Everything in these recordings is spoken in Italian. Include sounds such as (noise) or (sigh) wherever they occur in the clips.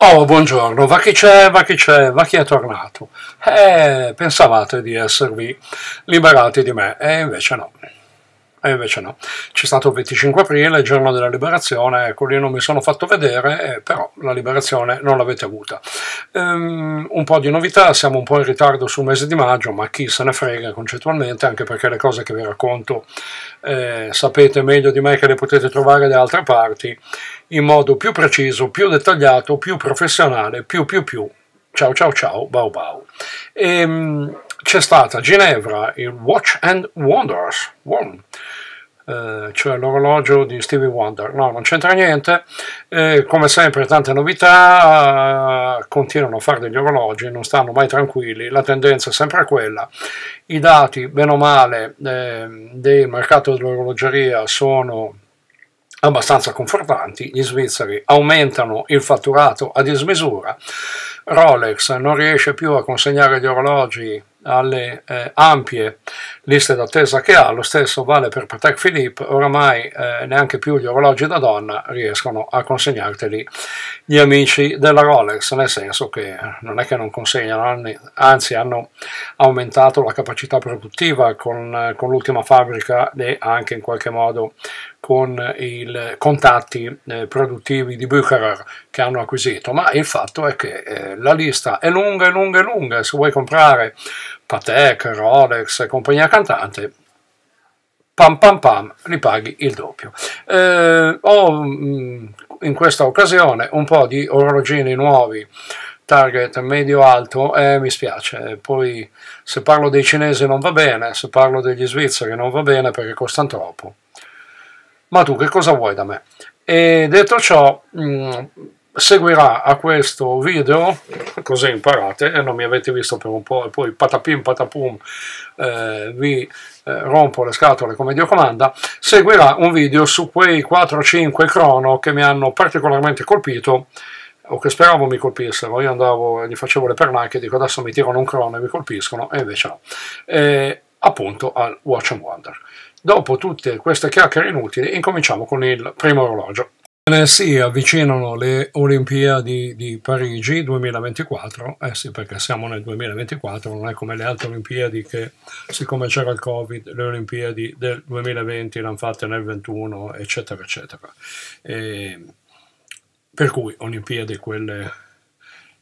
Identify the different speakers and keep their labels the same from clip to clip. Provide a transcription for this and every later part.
Speaker 1: Oh, buongiorno, va chi c'è, va chi c'è, va chi è tornato. Eh, pensavate di esservi liberati di me, e invece no. E invece no. C'è stato il 25 aprile, il giorno della liberazione, ecco, lì non mi sono fatto vedere, eh, però la liberazione non l'avete avuta. Um, un po' di novità, siamo un po' in ritardo sul mese di maggio, ma chi se ne frega concettualmente, anche perché le cose che vi racconto eh, sapete meglio di me che le potete trovare da altre parti, in modo più preciso, più dettagliato, più professionale, più più più. Ciao ciao ciao, bau bau. E, um, c'è stata a Ginevra il Watch and Wonders, One, eh, cioè l'orologio di Stevie Wonder. No, non c'entra niente, eh, come sempre tante novità, eh, continuano a fare degli orologi, non stanno mai tranquilli, la tendenza è sempre quella. I dati, bene o male, eh, del mercato dell'orologeria sono abbastanza confortanti, gli svizzeri aumentano il fatturato a dismisura, Rolex non riesce più a consegnare gli orologi alle eh, ampie liste d'attesa che ha, lo stesso vale per Patek Philippe, oramai eh, neanche più gli orologi da donna riescono a consegnarteli gli amici della Rolex, nel senso che non è che non consegnano, anzi hanno aumentato la capacità produttiva con, con l'ultima fabbrica e anche in qualche modo con i contatti eh, produttivi di Bucherer che hanno acquisito, ma il fatto è che eh, la lista è lunga e lunga e lunga, se vuoi comprare Patek, Rolex e compagnia cantante, pam pam pam, li paghi il doppio. Eh, ho mm, in questa occasione un po' di orologini nuovi target medio-alto eh, mi spiace. Poi se parlo dei cinesi non va bene, se parlo degli svizzeri non va bene perché costano troppo. Ma tu che cosa vuoi da me? E detto ciò, mh, mm, seguirà a questo video, così imparate, e non mi avete visto per un po', e poi patapim patapum eh, vi eh, rompo le scatole come Dio comanda, seguirà un video su quei 4-5 crono che mi hanno particolarmente colpito, o che speravo mi colpissero, io andavo, gli facevo le pernacche, dico adesso mi tirano un crono e mi colpiscono, e invece no. E, appunto al Watch and Wonder. Dopo tutte queste chiacchiere inutili, incominciamo con il primo orologio. Si avvicinano le Olimpiadi di Parigi 2024, eh sì perché siamo nel 2024, non è come le altre Olimpiadi che siccome c'era il Covid, le Olimpiadi del 2020 l'hanno fatte nel 21 eccetera eccetera. E per cui Olimpiadi quelle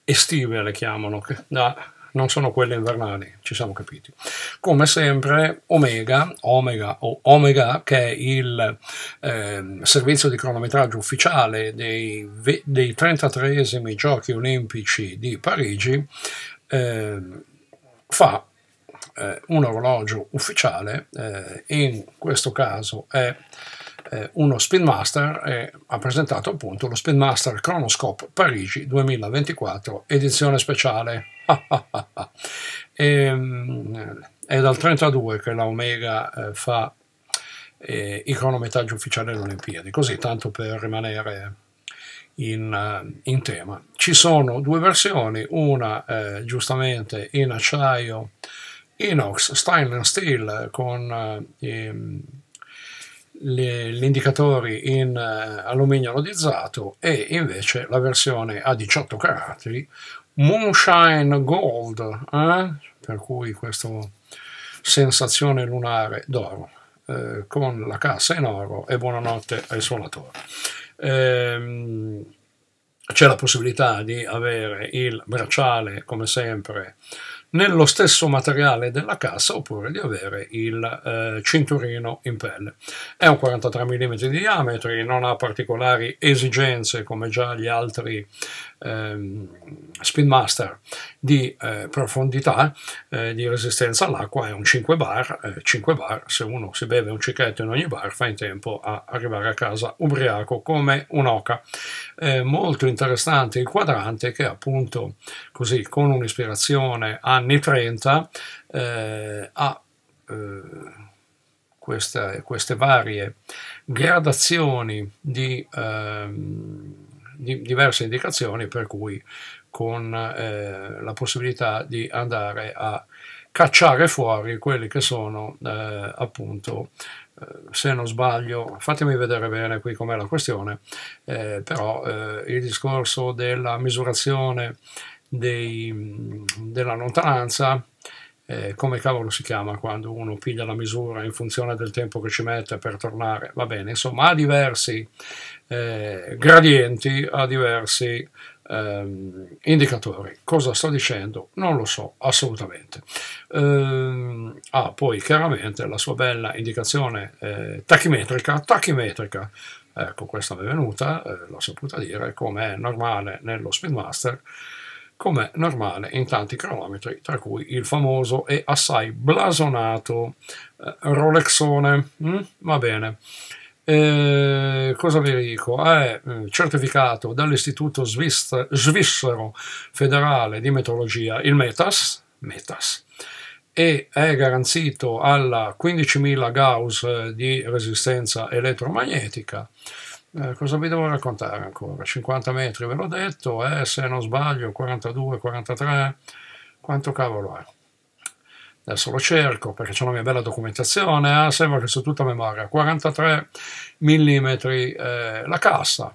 Speaker 1: estive le chiamano, da non sono quelle invernali, ci siamo capiti. Come sempre Omega, Omega o Omega, che è il eh, servizio di cronometraggio ufficiale dei, dei 33 giochi olimpici di Parigi, eh, fa eh, un orologio ufficiale, eh, in questo caso è eh, uno Spinmaster e ha presentato appunto lo Spinmaster Chronoscope Parigi 2024 edizione speciale. (laughs) ehm, è dal 32 che la Omega eh, fa eh, i cronometraggi ufficiali delle Olimpiadi, così tanto per rimanere in, uh, in, tema. Ci sono due versioni, una eh, giustamente in acciaio inox stainless steel con uh, i, gli indicatori in uh, alluminio anodizzato e invece la versione a 18 caratteri Moonshine Gold, eh? per cui questa sensazione lunare d'oro, eh, con la cassa in oro e buonanotte ai suonatori. Ehm, c'è la possibilità di avere il bracciale, come sempre, nello stesso materiale della cassa oppure di avere il eh, cinturino in pelle. È un 43 mm di diametro, non ha particolari esigenze come già gli altri ehm, Spin Master di eh, profondità, eh, di resistenza all'acqua, è un 5 bar, 5 eh, bar, se uno si beve un cicchetto in ogni bar fa in tempo a arrivare a casa ubriaco come un'oca. molto interessante il quadrante che appunto così con un'ispirazione anni 30 eh, ha eh, queste, queste, varie gradazioni di, ehm, di, diverse indicazioni per cui con eh, la possibilità di andare a cacciare fuori quelli che sono eh, appunto eh, se non sbaglio, fatemi vedere bene qui com'è la questione, eh, però il discorso della misurazione dei, della lontananza, eh, come cavolo si chiama quando uno piglia la misura in funzione del tempo che ci mette per tornare, va bene, insomma ha diversi eh, gradienti, ha diversi ehm, indicatori. Cosa sto dicendo? Non lo so assolutamente. Ehm, ah, poi chiaramente la sua bella indicazione eh, tachimetrica, tachimetrica, ecco questa mi è venuta, eh, l'ho saputa dire, come è normale nello Speedmaster, come è normale in tanti cronometri, tra cui il famoso e assai blasonato eh, Rolexone. Mm? Va bene. Eh, cosa vi dico? È eh, certificato dall'Istituto Svizzero Federale di Metrologia, il METAS, METAS e è garantito alla 15.000 Gauss di resistenza elettromagnetica. Eh, cosa vi devo raccontare ancora? 50 metri ve l'ho detto, eh, se non sbaglio 42, 43, quanto cavolo è? adesso lo cerco perché c'è una mia bella documentazione, eh, sembra che sia tutta memoria, 43 mm eh, la cassa,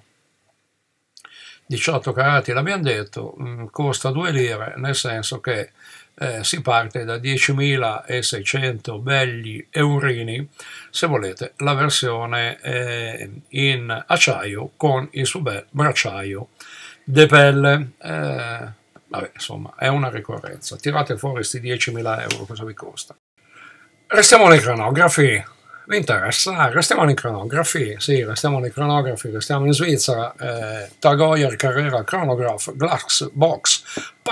Speaker 1: 18 carati l'abbiamo detto, mh, mm, costa 2 lire, nel senso che eh, si parte da 10.600 belli eurini, se volete, la versione eh, in acciaio con il suo bel bracciaio de pelle. Eh, Vabbè, insomma, è una ricorrenza. Tirate fuori questi 10.000 euro, cosa vi costa? Restiamo nei cronografi. Vi interessa? Restiamo nei cronografi. Sì, restiamo nei cronografi. Restiamo in Svizzera. Eh, Tagoyer Carrera Chronograph Glass Box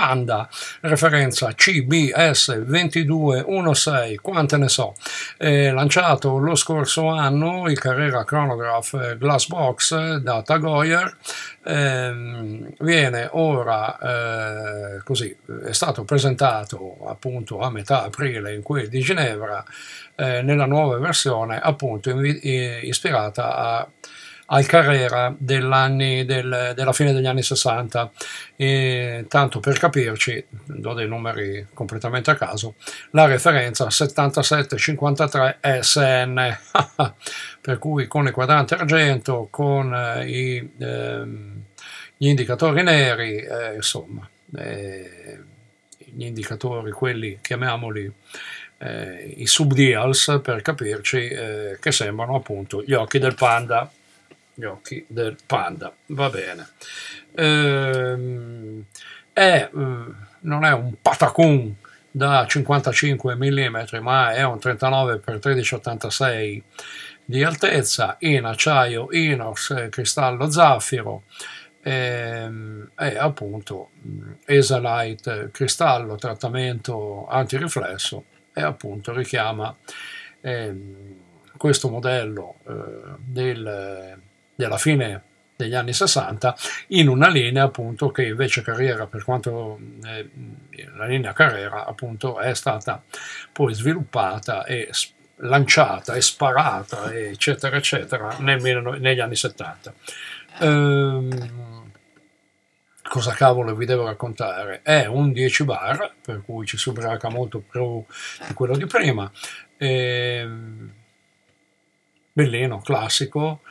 Speaker 1: Panda, referenza CBS 2216, quante ne so, eh, lanciato lo scorso anno il Carrera Chronograph eh, Glassbox eh, da Tagoyer, eh, viene ora eh, così, è stato presentato appunto a metà aprile in quel di Ginevra eh, nella nuova versione appunto ispirata a al Carrera del, della fine degli anni 60. E, tanto per capirci, do dei numeri completamente a caso, la referenza 7753 SN, (laughs) per cui con i quadranti argento, con eh, i, eh, gli indicatori neri, eh, insomma, eh, gli indicatori, quelli chiamiamoli eh, i subdials per capirci, eh, che sembrano appunto gli occhi del panda gli occhi del panda, va bene. Ehm, è, mm, non è un patacun da 55 mm, ma è un 39x1386 di altezza in acciaio inox cristallo zaffiro ehm, e appunto mm, Esalite cristallo trattamento antiriflesso e appunto richiama eh, questo modello eh, del della fine degli anni 60 in una linea appunto che invece Carriera per quanto eh, la linea Carrera appunto è stata poi sviluppata e lanciata e sparata eccetera eccetera nel, negli anni 70 ehm, cosa cavolo vi devo raccontare? È un 10 bar per cui ci si ubriaca molto più di quello di prima. Ehm, bellino classico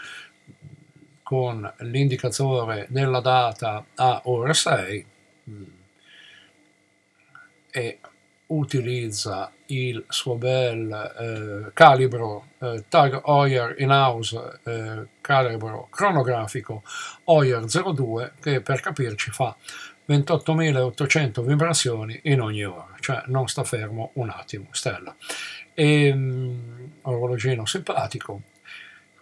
Speaker 1: con l'indicatore della data a ora 6 mm, e utilizza il suo bel eh, calibro eh, Tag Heuer in-house eh, calibro cronografico Heuer 02 che per capirci fa 28.800 vibrazioni in ogni ora, cioè non sta fermo un attimo, stella. E, um, orologino simpatico,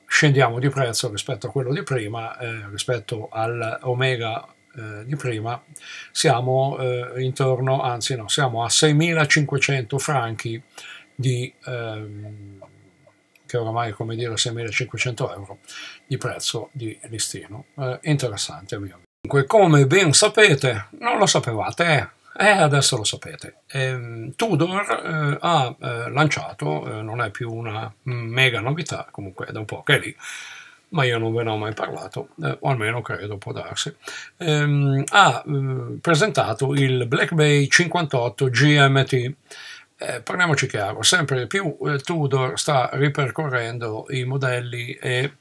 Speaker 1: scendiamo di prezzo rispetto a quello di prima, eh, rispetto all'Omega eh, di prima, siamo eh, intorno, anzi no, siamo a 6.500 franchi di, ehm, che oramai è come dire 6.500 euro di prezzo di listino. Eh, interessante a mio avviso. Comunque, come ben sapete, non lo sapevate, eh, adesso lo sapete. Eh, Tudor eh, ha eh, lanciato, eh, non è più una mega novità, comunque è da un po' che è lì, ma io non ve ne ho mai parlato, eh, o almeno credo può darsi, ehm, ha presentato il Black Bay 58 GMT, eh, parliamoci chiaro, sempre più eh, Tudor sta ripercorrendo i modelli e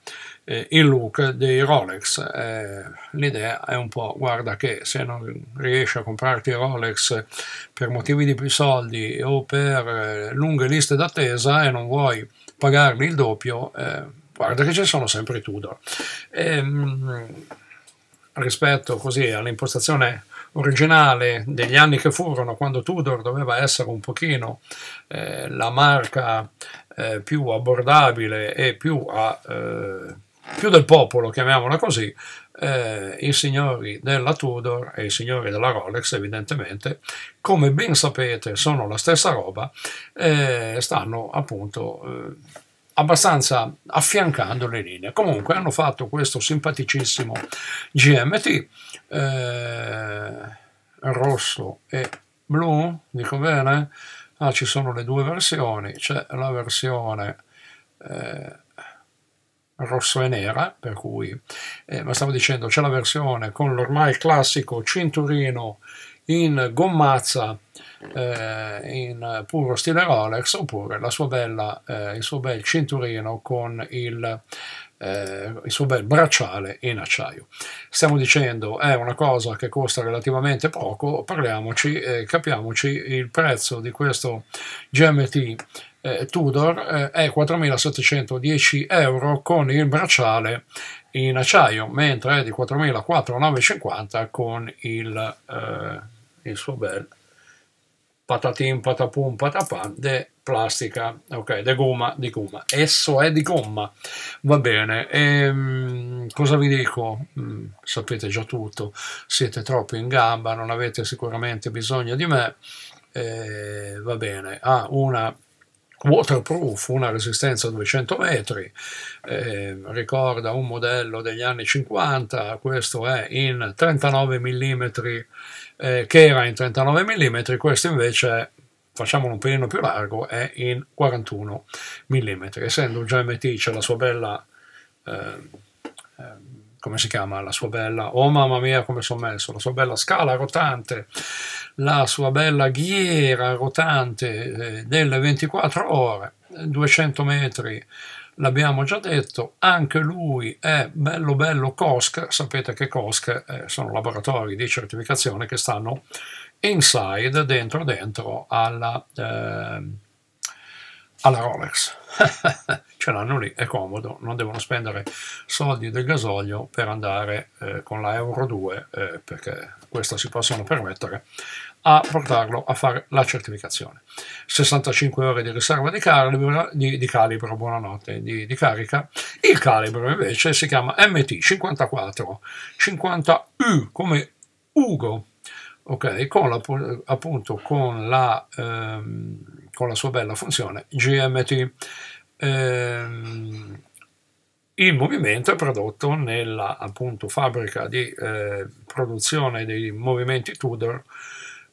Speaker 1: eh, il look dei Rolex. Eh, l'idea è un po', guarda che se non riesci a comprarti Rolex per motivi di più soldi o per eh, lunghe liste d'attesa e non vuoi pagarli il doppio, eh, guarda che ci sono sempre i Tudor. Ehm, rispetto così all'impostazione originale degli anni che furono, quando Tudor doveva essere un pochino eh, la marca eh, più abbordabile e più, a, eh, più, del popolo, chiamiamola così, eh, i signori della Tudor e i signori della Rolex, evidentemente, come ben sapete sono la stessa roba, eh, stanno appunto eh, abbastanza affiancando le linee. Comunque hanno fatto questo simpaticissimo GMT eh, rosso e blu, dico bene? Ah, ci sono le due versioni, c'è la versione eh, rosso e nera, per cui, eh, ma stavo dicendo, c'è la versione con l'ormai classico cinturino in gommazza eh, in puro stile Rolex oppure bella, eh, il suo bel cinturino con il, eh, il suo bel bracciale in acciaio. Stiamo dicendo è una cosa che costa relativamente poco, parliamoci e capiamoci il prezzo di questo GMT eh, Tudor eh, è 4.710 euro con il bracciale in acciaio, mentre è di 4.450 con il, eh, il suo bel patatin patapum patapan de plastica, ok, de gomma, di gomma. Esso è di gomma, va bene. E, ehm, cosa vi dico? Mm, sapete già tutto, siete troppo in gamba, non avete sicuramente bisogno di me. Eh, va bene, ah, una waterproof, una resistenza a 200 metri, eh, ricorda un modello degli anni 50, questo è in 39 mm eh, che era in 39 mm, questo invece facciamolo un pelino più largo, è in 41 mm. Essendo un GMT c'è la sua bella, eh, come si chiama, la sua bella, oh mamma mia come sono messo, la sua bella scala rotante, la sua bella ghiera rotante eh, delle 24 ore, 200 metri l'abbiamo già detto, anche lui è bello bello COSC, sapete che COSC eh, sono laboratori di certificazione che stanno inside, dentro dentro alla, eh, alla Rolex. (laughs) Ce l'hanno lì, è comodo, non devono spendere soldi del gasolio per andare eh, con la Euro 2, eh, perché questo si possono permettere, a portarlo a fare la certificazione. 65 ore di riserva di calibro, di, di calibro buonanotte, di, di, carica. Il calibro invece si chiama MT54 50U come Ugo, ok, con la, appunto con la, ehm, con la sua bella funzione GMT. Ehm, il movimento è prodotto nella appunto, fabbrica di eh, produzione dei movimenti Tudor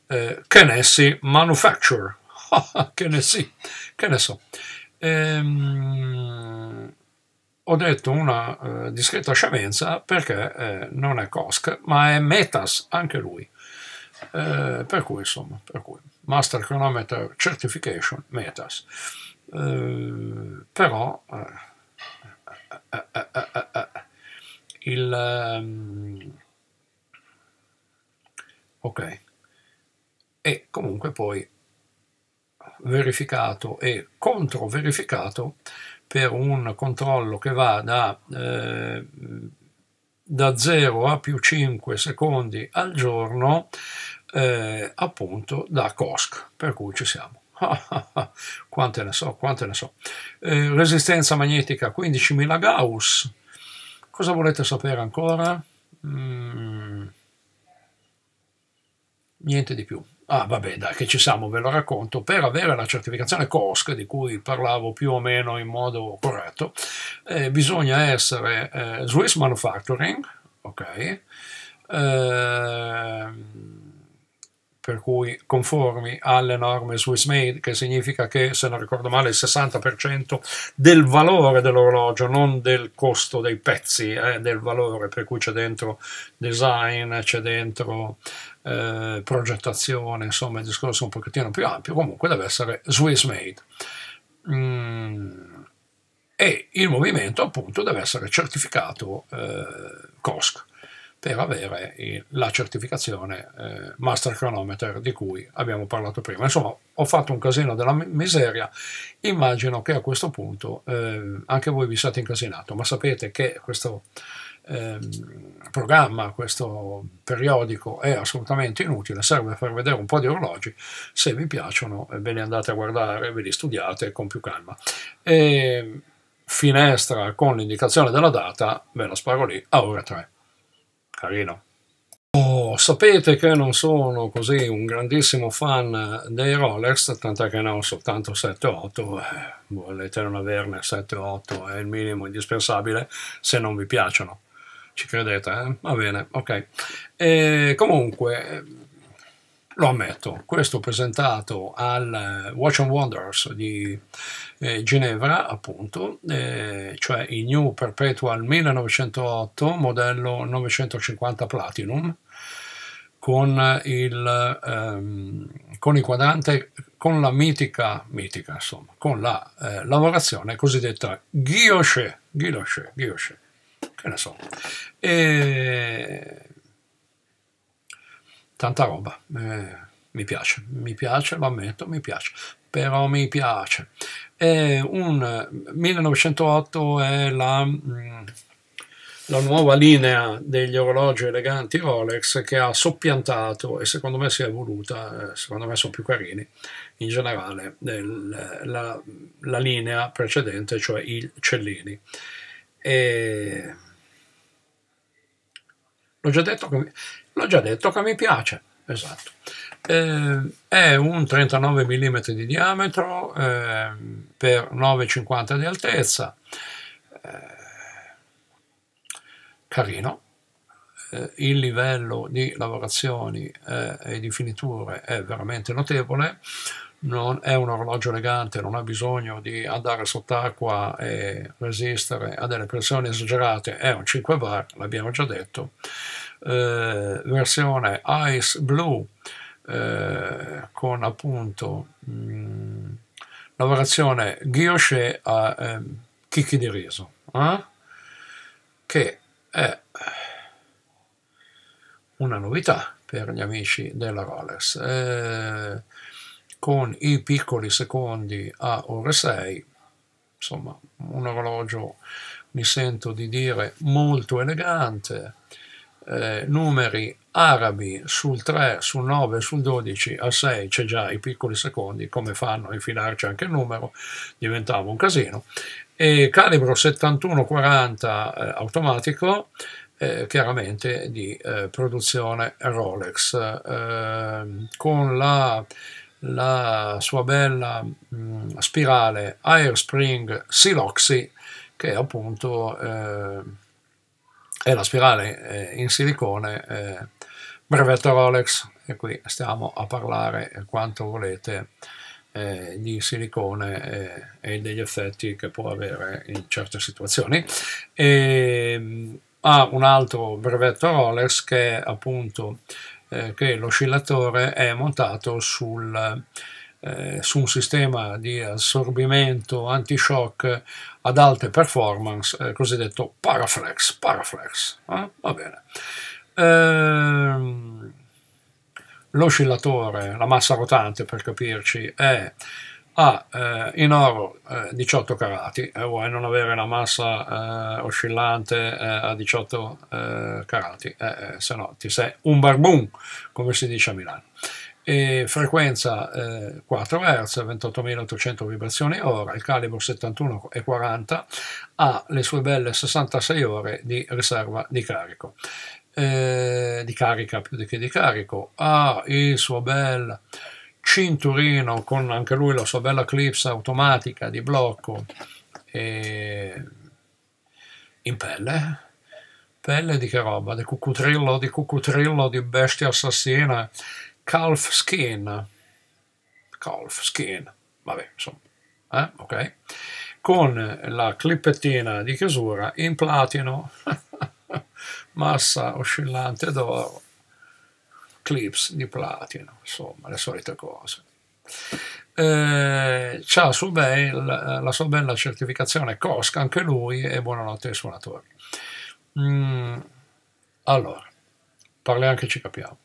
Speaker 1: eh, Kenesi Manufacture. che ne (laughs) che ne so. Ehm, ho detto una eh, discreta scemenza perché eh, non è COSC, ma è Metas, anche lui. Eh, per cui, insomma, per cui, Master Chronometer Certification, Metas. Eh, però eh, eh, il... Um, ok, e comunque poi verificato e controverificato per un controllo che va da, eh, da 0 a più 5 secondi al giorno eh, appunto da COSC, per cui ci siamo. (laughs) quante ne so, quante ne so. Eh, resistenza magnetica 15.000 Gauss. Cosa volete sapere ancora? Mm, niente di più. Ah, vabbè, dai, che ci siamo, ve lo racconto. Per avere la certificazione COSC, di cui parlavo più o meno in modo corretto, eh, bisogna essere eh, Swiss Manufacturing, ok? Eh, per cui conformi alle norme Swiss Made, che significa che, se non ricordo male, il 60% del valore dell'orologio, non del costo dei pezzi, eh, del valore, per cui c'è dentro design, c'è dentro eh, progettazione, insomma il discorso un pochettino più ampio, comunque deve essere Swiss Made. Mm, e il movimento appunto deve essere certificato eh, COSC per avere la certificazione eh, Master Chronometer di cui abbiamo parlato prima. Insomma, ho fatto un casino della miseria, immagino che a questo punto eh, anche voi vi siate incasinato, ma sapete che questo eh, programma, questo periodico è assolutamente inutile, serve per vedere un po' di orologi, se vi piacciono ve li andate a guardare, ve li studiate con più calma. E, finestra con l'indicazione della data, ve la sparo lì a ore 3 carino. Oh, sapete che non sono così un grandissimo fan dei Rolex, tant'è che ne ho soltanto 7-8, eh, volete non averne 7-8 è il minimo indispensabile se non vi piacciono. Ci credete? Eh? Va bene, ok. E comunque, lo ammetto, questo presentato al Watch and Wonders di eh, Ginevra, appunto, eh, cioè il New Perpetual 1908 modello 950 Platinum, con il, ehm, con il quadrante, con la mitica, mitica insomma, con la eh, lavorazione cosiddetta guilloche, guilloche, guilloche, che ne so. E... Tanta roba. Eh, mi piace, mi piace, lo ammetto, mi piace, però mi piace. È un 1908 è la, mm, la nuova linea degli orologi eleganti Rolex che ha soppiantato e secondo me si è evoluta, eh, secondo me sono più carini in generale, del, la, la, linea precedente, cioè i Cellini. E... L'ho già detto che, l'ho già detto che mi piace, esatto. Eh, è un 39 mm di diametro eh, per 9,50 di altezza, eh, carino. Eh, il livello di lavorazioni eh, e di finiture è veramente notevole. Non è un orologio elegante, non ha bisogno di andare sott'acqua e resistere a delle pressioni esagerate, è un 5 bar, l'abbiamo già detto. Eh, versione Ice Blue eh, con appunto mh, mm, lavorazione guilloche a eh, chicchi di riso, eh? che è una novità per gli amici della Rolex. Eh, con i piccoli secondi a ore 6, insomma un orologio mi sento di dire molto elegante, eh, numeri arabi sul 3, sul 9, sul 12, al 6 c'è già i piccoli secondi, come fanno a infilarci anche il numero, diventava un casino, e calibro 71-40 eh, automatico, eh, chiaramente di eh, produzione Rolex, eh, con la, la, sua bella mh, spirale Airspring Siloxy, che appunto eh, è la spirale eh, in silicone eh, brevetto Rolex e qui stiamo a parlare quanto volete eh, di silicone e degli effetti che può avere in certe situazioni. E, mm, ha un altro brevetto Rolex che è appunto eh, che l'oscillatore è montato sul eh, su un sistema di assorbimento anti-shock ad alte performance, eh, cosiddetto Paraflex. Paraflex eh? Va bene. Ehm, l'oscillatore, la massa rotante per capirci, è ha eh, in oro eh, 18 carati e vuoi non avere la massa eh, oscillante eh, a 18 eh, carati, eh, se no ti sei un barbun, come si dice a Milano e frequenza eh, 4 Hz, 28.800 vibrazioni ora, il calibro 71 e 40 ha le sue belle 66 ore di riserva di carico, eh, di carica più che di carico, ha il suo bel cinturino con anche lui la sua bella clips automatica di blocco. Eh, in pelle, pelle di che roba, di cucutrillo, di cucutrillo, di bestia assassina, calf skin, calf skin, vabbè, insomma, eh? ok? Con la clippettina di chiusura in platino, (laughs) massa oscillante d'oro, clips di platino, insomma, le solite cose. Eh, c'ha su bel, la sua bella certificazione COSC anche lui e buonanotte ai suonatori. Mm, allora, parli anche ci capiamo.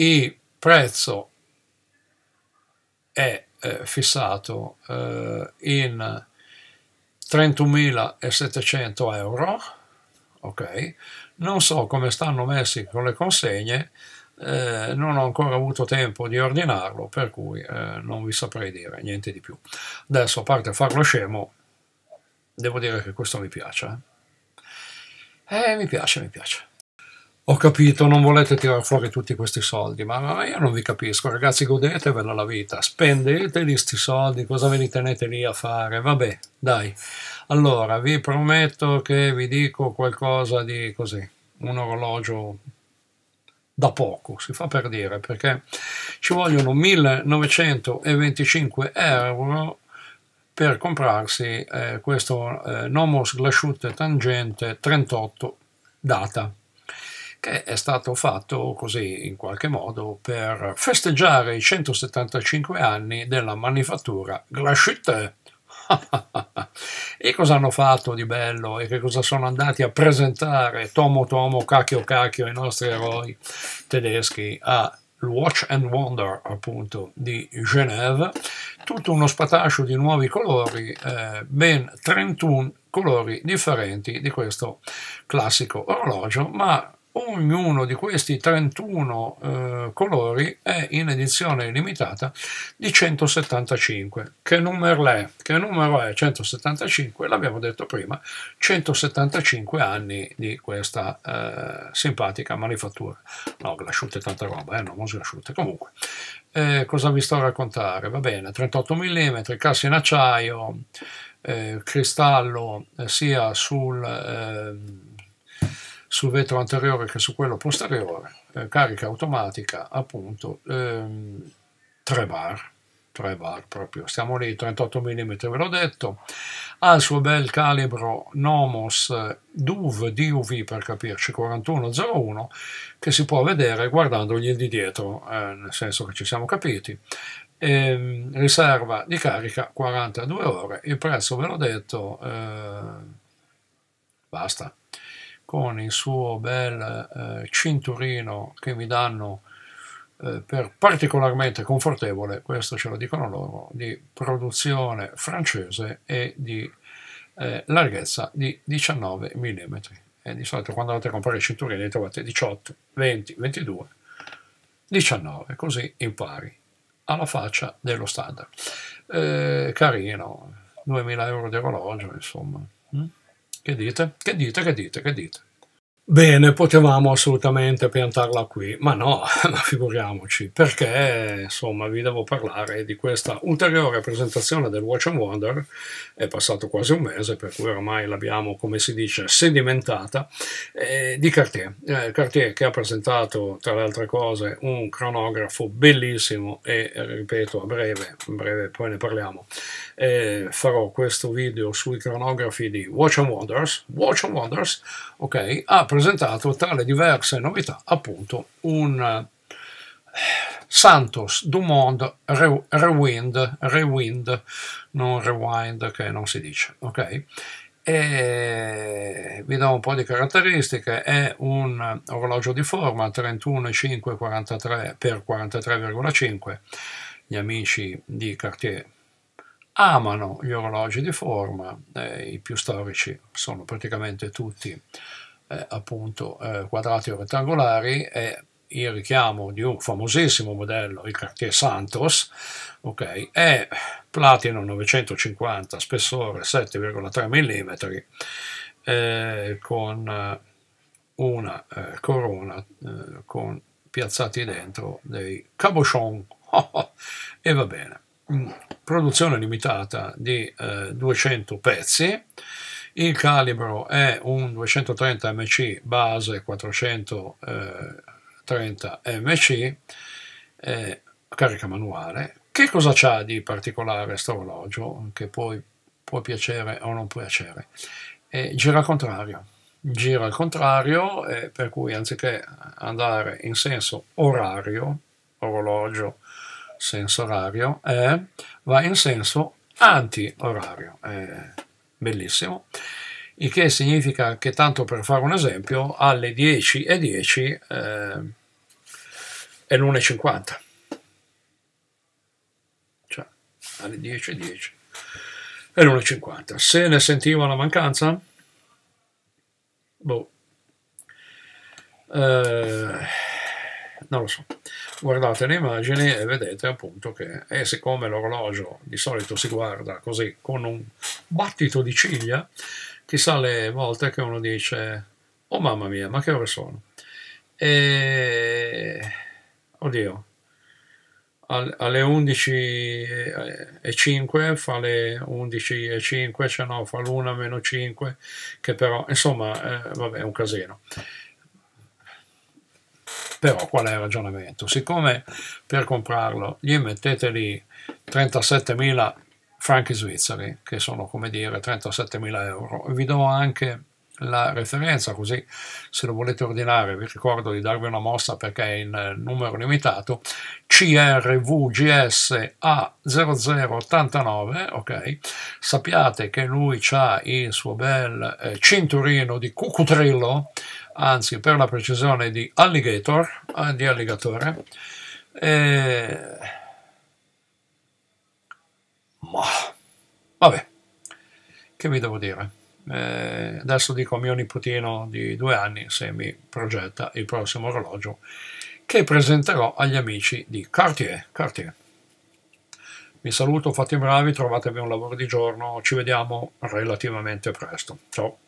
Speaker 1: Il prezzo è eh, fissato eh, in 31.700 euro, ok? Non so come stanno messi con le consegne, eh, non ho ancora avuto tempo di ordinarlo, per cui eh, non vi saprei dire niente di più. Adesso, a parte farlo scemo, devo dire che questo mi piace. Eh, eh mi piace, mi piace. Ho capito, non volete tirare fuori tutti questi soldi, ma io non vi capisco, ragazzi, godetevela la vita, spendete questi soldi, cosa ve li tenete lì a fare? Vabbè, dai. Allora, vi prometto che vi dico qualcosa di così, un orologio da poco, si fa per dire, perché ci vogliono 1925 euro per comprarsi eh, questo eh, Nomos Glaciute Tangente 38 data che è stato fatto così in qualche modo per festeggiare i 175 anni della manifattura Glashütte (laughs) e cosa hanno fatto di bello? E che cosa sono andati a presentare tomo tomo, cacchio cacchio i nostri eroi tedeschi a Watch and Wonder appunto di Genève, tutto uno spatascio di nuovi colori, eh, ben 31 colori differenti di questo classico orologio, ma Ognuno di questi 31 eh, colori è in edizione limitata di 175. Che numero è? Che numero è 175? L'abbiamo detto prima, 175 anni di questa eh, simpatica manifattura. No, lasciate tanta roba, eh, non lasciate. Comunque, eh, cosa vi sto a raccontare? Va bene, 38 mm, cassa in acciaio, eh, cristallo eh, sia sul ehm, sul vetro anteriore che su quello posteriore, eh, carica automatica appunto ehm, 3 bar, 3 bar proprio, stiamo lì 38 mm ve l'ho detto, ha il suo bel calibro Nomos DUV, DUV per capirci 4101 che si può vedere guardandogli di dietro, eh, nel senso che ci siamo capiti, ehm, riserva di carica 42 ore, il prezzo ve l'ho detto, eh, basta con il suo bel eh, cinturino che mi danno eh, per particolarmente confortevole, questo ce lo dicono loro, di produzione francese e di eh, larghezza di 19 mm. E di solito quando andate a comprare i cinturini trovate 18, 20, 22, 19, così impari alla faccia dello standard. Eh, carino, 2000 euro di orologio, insomma. Mm? Che dite? Che dite? Che dite? Che dite? Bene, potevamo assolutamente piantarla qui, ma no, (laughs) ma figuriamoci, perché insomma vi devo parlare di questa ulteriore presentazione del Watch and Wonder, è passato quasi un mese, per cui ormai l'abbiamo, come si dice, sedimentata, eh, di Cartier. Eh, Cartier che ha presentato, tra le altre cose, un cronografo bellissimo e, ripeto, a breve, a breve poi ne parliamo, eh, farò questo video sui cronografi di Watch and Wonders, Watch and Wonders, ok, ha presentato tra le diverse novità appunto un eh, Santos Dumont Rewind, Rewind, non Rewind che non si dice, ok? E vi do un po' di caratteristiche, è un orologio di forma 31,543 x 43,5, gli amici di Cartier amano gli orologi di forma, eh, i più storici sono praticamente tutti eh, appunto eh, quadrati o rettangolari e il richiamo di un famosissimo modello, il Cartier Santos, ok, è platino 950, spessore 7,3 mm, eh, con eh, una eh, corona con piazzati dentro dei cabochon, (laughs) e va bene. Produzione limitata di 200 pezzi, il calibro è un 230 mc base 430 30 MC, eh, carica manuale. Che cosa c'ha di particolare questo orologio che poi può piacere o non piacere? Eh, gira al contrario, gira al contrario, eh, per cui anziché andare in senso orario, orologio, senso orario, eh, va in senso anti-orario. bellissimo. Il che significa che, tanto per fare un esempio, alle 10 e 10 eh, è l'1.50. Cioè, alle 10 e 10 è l'1.50. Se ne sentiva la mancanza? Boh. Eh, non lo so. Guardate le immagini e vedete appunto che, e siccome l'orologio di solito si guarda così con un battito di ciglia, chissà le volte che uno dice, oh mamma mia, ma che ore sono? E... Oddio, alle 11.05 fa le 11.05, cioè no, fa l'una meno 5, che però, insomma, eh, vabbè, è un casino. Però qual è il ragionamento? Siccome per comprarlo gli mettete lì 37.000 franchi svizzeri, che sono come dire 37.000 euro, vi do anche la referenza così se lo volete ordinare vi ricordo di darvi una mossa perché è in numero limitato CRVGS A0089 ok sappiate che lui ha il suo bel eh, cinturino di cucutrillo anzi per la precisione di alligator, eh, di alligatore. E... Ma, vabbè, che vi devo dire? Eh, adesso dico a mio nipotino di due anni se mi progetta il prossimo orologio che presenterò agli amici di Cartier. Cartier. Vi saluto, fate i bravi, trovatevi un lavoro di giorno, ci vediamo relativamente presto. Ciao!